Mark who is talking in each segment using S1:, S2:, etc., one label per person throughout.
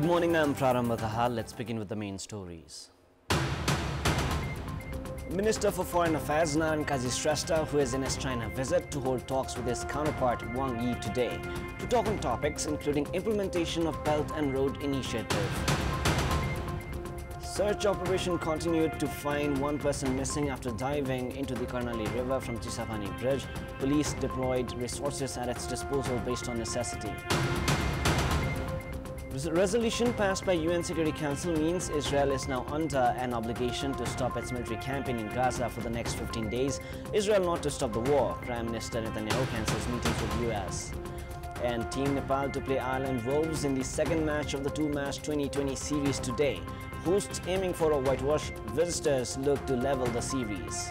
S1: Good morning, I'm Prarambha Dahal. Let's begin with the main stories. Minister for Foreign Affairs Narayan Kaji Shrestha, who is in his China visit to hold talks with his counterpart Wang Yi today to talk on topics including implementation of Belt and Road Initiative. Search operation continued to find one person missing after diving into the Karnali River from Chisapani Bridge. Police deployed resources at its disposal based on necessity. Res- resolution passed by UN Security Council means Israel is now under an obligation to stop its military campaign in Gaza for the next 15 days. Israel not to stop the war. Prime Minister Netanyahu cancels meetings with US. And Team Nepal to play Ireland Wolves in the second match of the two-match 2020 series today. Hosts aiming for a whitewash, visitors look to level the series.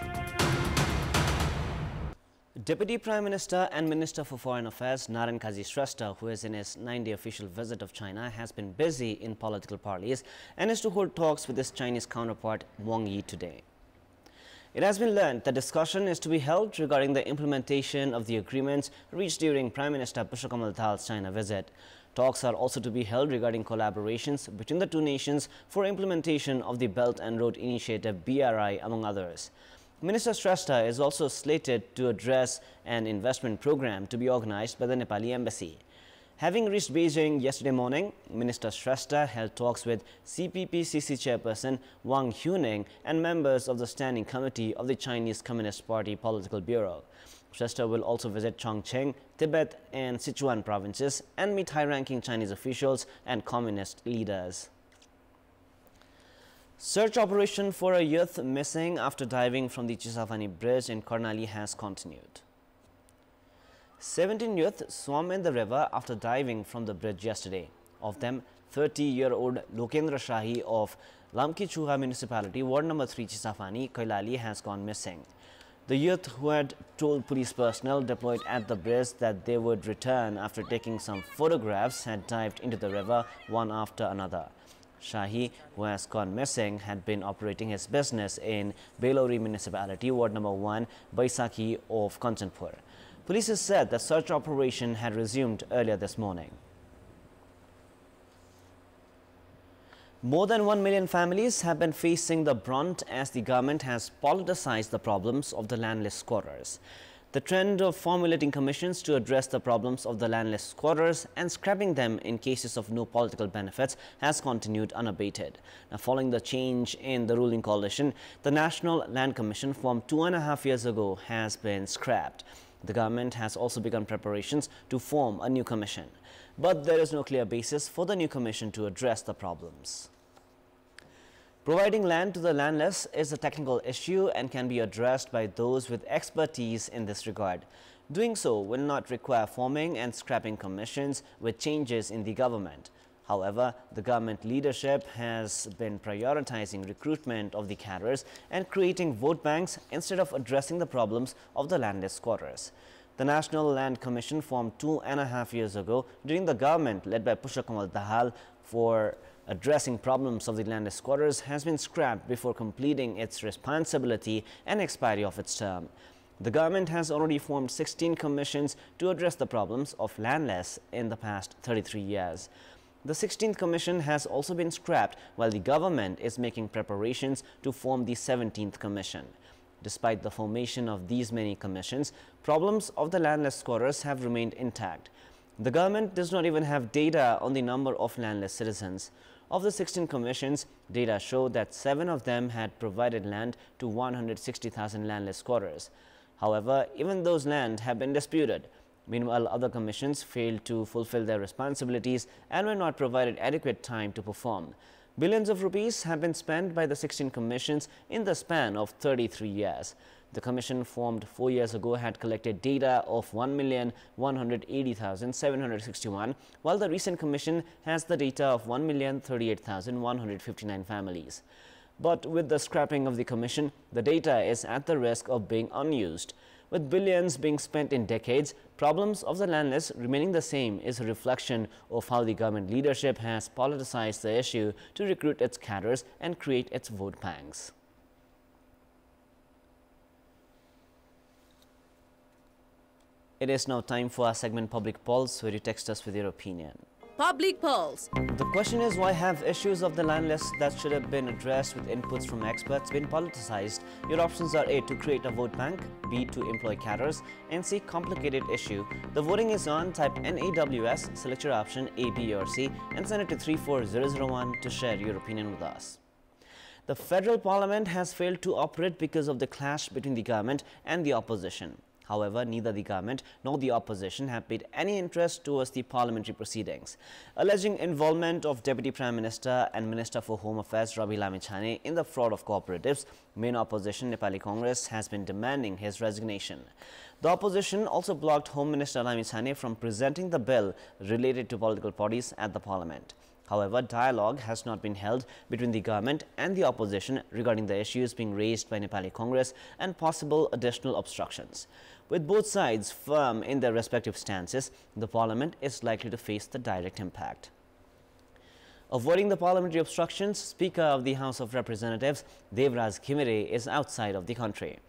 S1: Deputy Prime Minister and Minister for Foreign Affairs Narayan Kaji Shrestha, who is in his nine-day official visit of China, has been busy in political parleys and is to hold talks with his Chinese counterpart Wang Yi today. It has been learned that discussion is to be held regarding the implementation of the agreements reached during Prime Minister Pushpakamal Dahal's China visit. Talks are also to be held regarding collaborations between the two nations for implementation of the Belt and Road Initiative BRI, among others. Minister Shrestha is also slated to address an investment program to be organized by the Nepali Embassy. Having reached Beijing yesterday morning, Minister Shrestha held talks with CPPCC chairperson Wang Huning and members of the Standing Committee of the Chinese Communist Party Political Bureau. Shrestha will also visit Chongqing, Tibet and Sichuan provinces and meet high-ranking Chinese officials and communist leaders. Search operation for a youth missing after diving from the Chisapani bridge in Karnali has continued. 17 youth swam in the river after diving from the bridge yesterday. Of them, 30-year-old Lokendra Shahi of Lamki Chuha municipality, ward number 3 Chisapani, Kailali has gone missing. The youth who had told police personnel deployed at the bridge that they would return after taking some photographs had dived into the river one after another. Shahi, who has gone missing, had been operating his business in Belauri municipality, ward number 1, Baisakhi of Kanchanpur. Police has said the search operation had resumed earlier this morning. More than 1 million families have been facing the brunt as the government has politicized the problems of the landless squatters. The trend of formulating commissions to address the problems of the landless squatters and scrapping them in cases of no political benefits has continued unabated. Now, following the change in the ruling coalition, the National Land Commission formed two and a half years ago has been scrapped. The government has also begun preparations to form a new commission. But there is no clear basis for the new commission to address the problems. Providing land to the landless is a technical issue and can be addressed by those with expertise in this regard. Doing so will not require forming and scrapping commissions with changes in the government. However, the government leadership has been prioritizing recruitment of the cadres and creating vote banks instead of addressing the problems of the landless squatters. The National Land Commission formed two and a half years ago during the government led by Pushpakamal Dahal for addressing problems of the landless squatters has been scrapped before completing its responsibility and expiry of its term. The government has already formed 16 commissions to address the problems of landless in the past 33 years. The 16th commission has also been scrapped while the government is making preparations to form the 17th commission. Despite the formation of these many commissions, problems of the landless squatters have remained intact. The government does not even have data on the number of landless citizens. Of the 16 commissions, data show that seven of them had provided land to 160,000 landless squatters. However, even those land have been disputed. Meanwhile, other commissions failed to fulfill their responsibilities and were not provided adequate time to perform. Billions of rupees have been spent by the 16 commissions in the span of 33 years. The commission formed four years ago had collected data of 1,180,761, while the recent commission has the data of 1,038,159 families. But with the scrapping of the commission, the data is at the risk of being unused. With billions being spent in decades, problems of the landless remaining the same is a reflection of how the government leadership has politicized the issue to recruit its cadres and create its vote banks. It is now time for our segment Public Pulse, where you text us with your opinion.
S2: public pulse.
S1: The question is why have issues of the landless that should have been addressed with inputs from experts been politicized? Your options are A. To create a vote bank, B. To employ cadres, and C. Complicated issue. The voting is on. Type NAWS, select your option A, B or C and send it to 34001 to share your opinion with us. The federal parliament has failed to operate because of the clash between the government and the opposition. However, neither the government nor the opposition have paid any interest towards the parliamentary proceedings. Alleging involvement of Deputy Prime Minister and Minister for Home Affairs Rabi Lamichhane in the fraud of cooperatives, main opposition Nepali Congress has been demanding his resignation. The opposition also blocked Home Minister Lamichhane from presenting the bill related to political parties at the parliament. However, dialogue has not been held between the government and the opposition regarding the issues being raised by Nepali Congress and possible additional obstructions. With both sides firm in their respective stances, the parliament is likely to face the direct impact. Avoiding the parliamentary obstructions, Speaker of the House of Representatives Devraj Ghimire is outside of the country.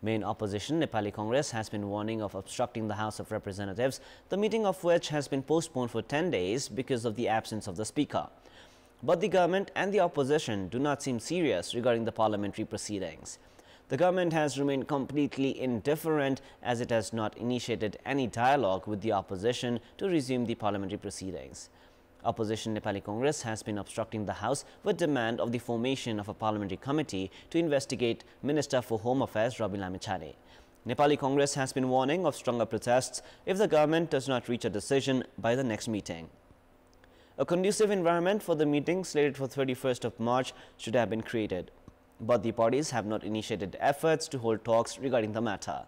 S1: Main opposition, Nepali Congress, has been warning of obstructing the House of Representatives, the meeting of which has been postponed for 10 days because of the absence of the Speaker. But the government and the opposition do not seem serious regarding the parliamentary proceedings. The government has remained completely indifferent as it has not initiated any dialogue with the opposition to resume the parliamentary proceedings. Opposition Nepali Congress has been obstructing the House with demand of the formation of a parliamentary committee to investigate Minister for Home Affairs Rabi Lamichhane. Nepali Congress has been warning of stronger protests if the government does not reach a decision by the next meeting. A conducive environment for the meeting slated for 31st of March should have been created, but the parties have not initiated efforts to hold talks regarding the matter.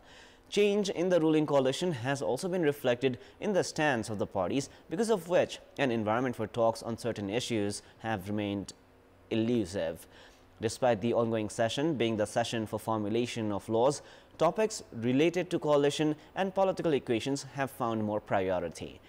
S1: Change in the ruling coalition has also been reflected in the stance of the parties, because of which an environment for talks on certain issues have remained elusive. Despite the ongoing session being the session for formulation of laws, topics related to coalition and political equations have found more priority.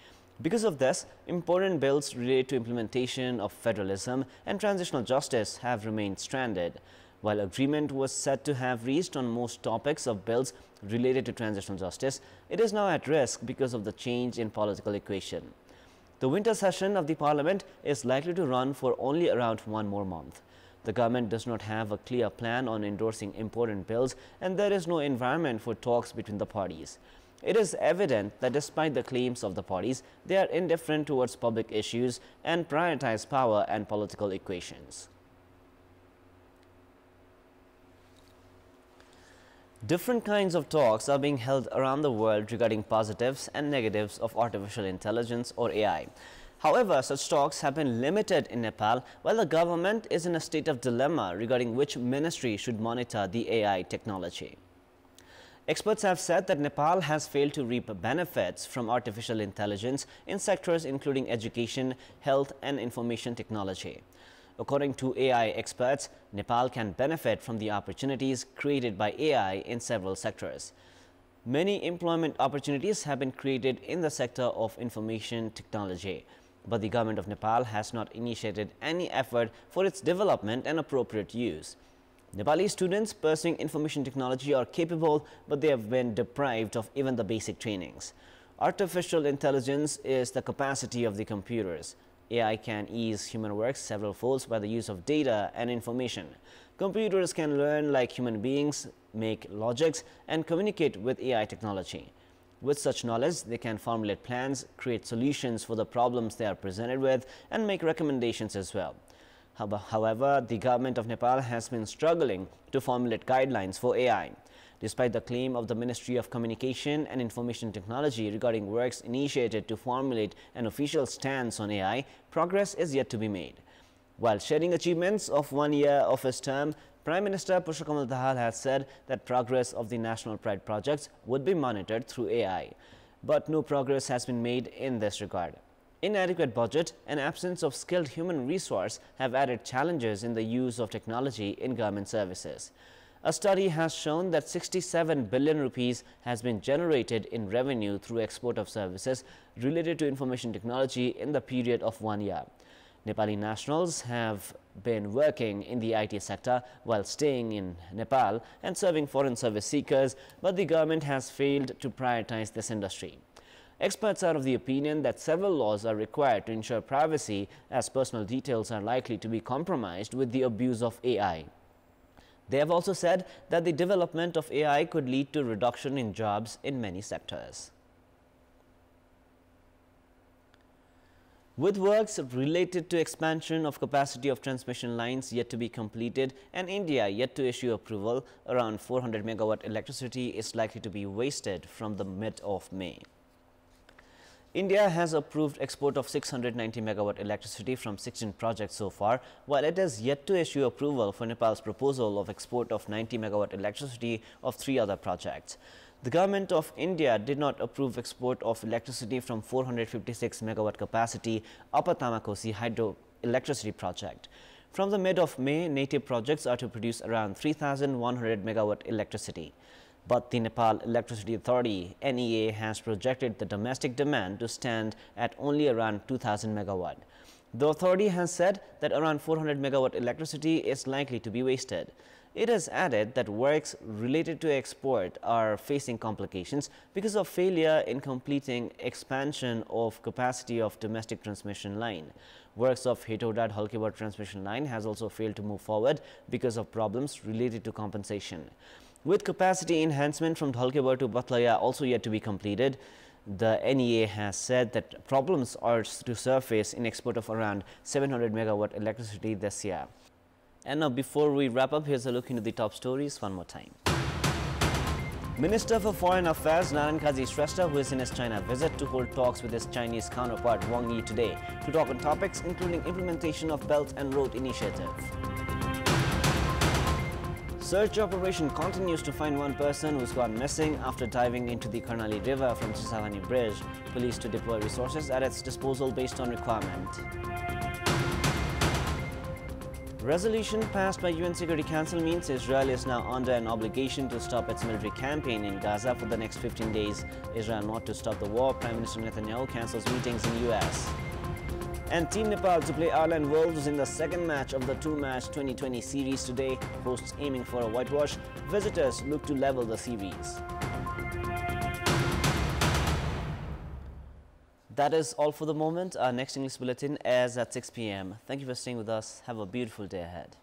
S1: Because of this, important bills related to implementation of federalism and transitional justice have remained stranded. While agreement was said to have reached on most topics of bills related to transitional justice, it is now at risk because of the change in political equation. The winter session of the parliament is likely to run for only around one more month. The government does not have a clear plan on endorsing important bills and there is no environment for talks between the parties. It is evident that despite the claims of the parties, they are indifferent towards public issues and prioritize power and political equations. Different kinds of talks are being held around the world regarding positives and negatives of artificial intelligence or AI. However, such talks have been limited in Nepal while the government is in a state of dilemma regarding which ministry should monitor the AI technology. Experts have said that Nepal has failed to reap benefits from artificial intelligence in sectors including education, health and information technology. According to AI experts, Nepal can benefit from the opportunities created by AI in several sectors. Many employment opportunities have been created in the sector of information technology, but the government of Nepal has not initiated any effort for its development and appropriate use. Nepali students pursuing information technology are capable, but they have been deprived of even the basic trainings. Artificial intelligence is the capacity of the computers. AI can ease human work several folds by the use of data and information. Computers can learn like human beings, make logics, and communicate with AI technology. With such knowledge, they can formulate plans, create solutions for the problems they are presented with, and make recommendations as well. However, the government of Nepal has been struggling to formulate guidelines for AI. Despite the claim of the Ministry of Communication and Information Technology regarding works initiated to formulate an official stance on AI, progress is yet to be made. While sharing achievements of one year of his term, Prime Minister Pushpakamal Dahal has said that progress of the National Pride projects would be monitored through AI. But no progress has been made in this regard. Inadequate budget and absence of skilled human resource have added challenges in the use of technology in government services. A study has shown that 67 billion rupees has been generated in revenue through export of services related to information technology in the period of one year. Nepali nationals have been working in the IT sector while staying in Nepal and serving foreign service seekers, but the government has failed to prioritize this industry. Experts are of the opinion that several laws are required to ensure privacy as personal details are likely to be compromised with the abuse of AI. They have also said that the development of AI could lead to reduction in jobs in many sectors. With works related to expansion of capacity of transmission lines yet to be completed and India yet to issue approval, around 400 megawatt electricity is likely to be wasted from the mid of May. India has approved export of 690 megawatt electricity from 16 projects so far, while it has yet to issue approval for Nepal's proposal of export of 90 megawatt electricity of three other projects. The government of India did not approve export of electricity from 456 megawatt capacity Upper Tamakosi hydroelectricity project. From the mid of May, native projects are to produce around 3,100 megawatt electricity. But the Nepal Electricity Authority NEA has projected the domestic demand to stand at only around 2000 megawatt. The authority has said that around 400 megawatt electricity is likely to be wasted. It has added that works related to export are facing complications because of failure in completing expansion of capacity of domestic transmission line. Works of Hetauda Dhalkebar transmission line has also failed to move forward because of problems related to compensation. With capacity enhancement from Dhalkebar to Batlaya also yet to be completed, the NEA has said that problems are to surface in export of around 700 megawatt electricity this year. And now before we wrap up, here's a look into the top stories one more time. Minister for Foreign Affairs Narayan Kaji Shrestha, who is in his China visit to hold talks with his Chinese counterpart Wang Yi today to talk on topics including implementation of Belt and Road Initiative. Search operation continues to find one person who's gone missing after diving into the Karnali River from Chisapani Bridge. Police to deploy resources at its disposal based on requirement. Resolution passed by UN Security Council means Israel is now under an obligation to stop its military campaign in Gaza for the next 15 days. Israel not to stop the war, Prime Minister Netanyahu cancels meetings in US. And Team Nepal to play Ireland Wolves in the second match of the two-match 2020 series today. Hosts aiming for a whitewash. Visitors look to level the series. That is all for the moment. Our next English bulletin airs at 6 p.m. Thank you for staying with us. Have a beautiful day ahead.